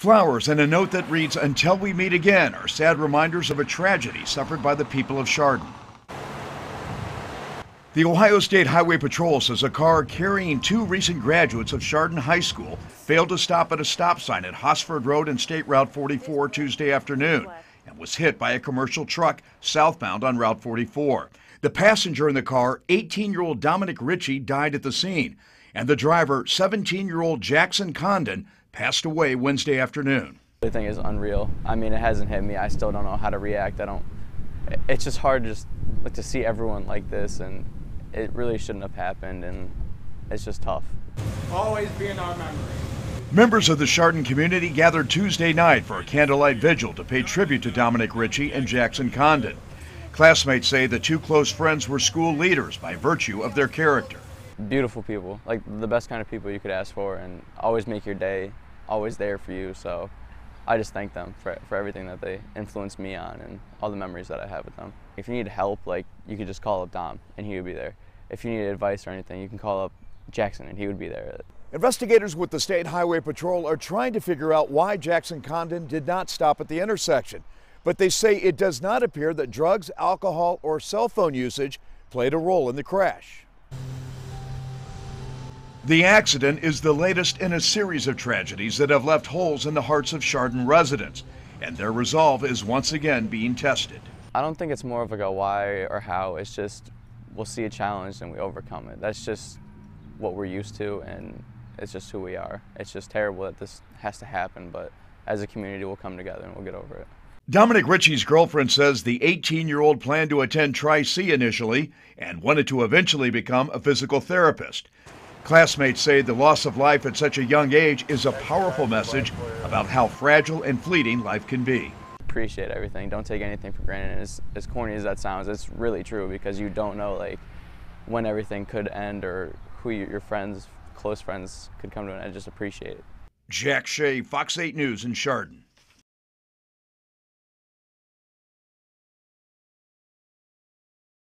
Flowers and a note that reads, Until we meet again, are sad reminders of a tragedy suffered by the people of Chardon. The Ohio State Highway Patrol says a car carrying two recent graduates of Chardon High School failed to stop at a stop sign at Hosford Road and State Route 44 Tuesday afternoon and was hit by a commercial truck southbound on Route 44. The passenger in the car, 18 year old Dominic Ritchie, died at the scene, and the driver, 17 year old Jackson Condon, passed away Wednesday afternoon. The thing is unreal. I mean, it hasn't hit me. I still don't know how to react. I don't. It's just hard just like to see everyone like this and it really shouldn't have happened, and it's just tough. Always be in our memory. Members of the Chardon community gathered Tuesday night for a candlelight vigil to pay tribute to Dominic Ritchie and Jackson Condon. Classmates say the two close friends were school leaders by virtue of their character. Beautiful people, like the best kind of people you could ask for, and always make your day, always there for you. So I just thank them for, for everything that they influenced me on and all the memories that I have with them. If you need help, like you could just call up Dom and he would be there. If you need advice or anything, you can call up Jackson and he would be there. Investigators with the State Highway Patrol are trying to figure out why Jackson Condon did not stop at the intersection. But they say it does not appear that drugs, alcohol, or cell phone usage played a role in the crash. The accident is the latest in a series of tragedies that have left holes in the hearts of Chardon residents, and their resolve is once again being tested. I don't think it's more of like a why or how, it's just we'll see a challenge and we overcome it. That's just what we're used to and it's just who we are. It's just terrible that this has to happen, but as a community we'll come together and we'll get over it. Dominic Ritchie's girlfriend says the 18 year old planned to attend Tri C initially and wanted to eventually become a physical therapist. Classmates say the loss of life at such a young age is a powerful message about how fragile and fleeting life can be. Appreciate everything. Don't take anything for granted. As, as corny as that sounds, it's really true because you don't know like when everything could end or who you, your friends, close friends, could come to an end. Just appreciate it. Jack Shea, Fox 8 News in Chardon.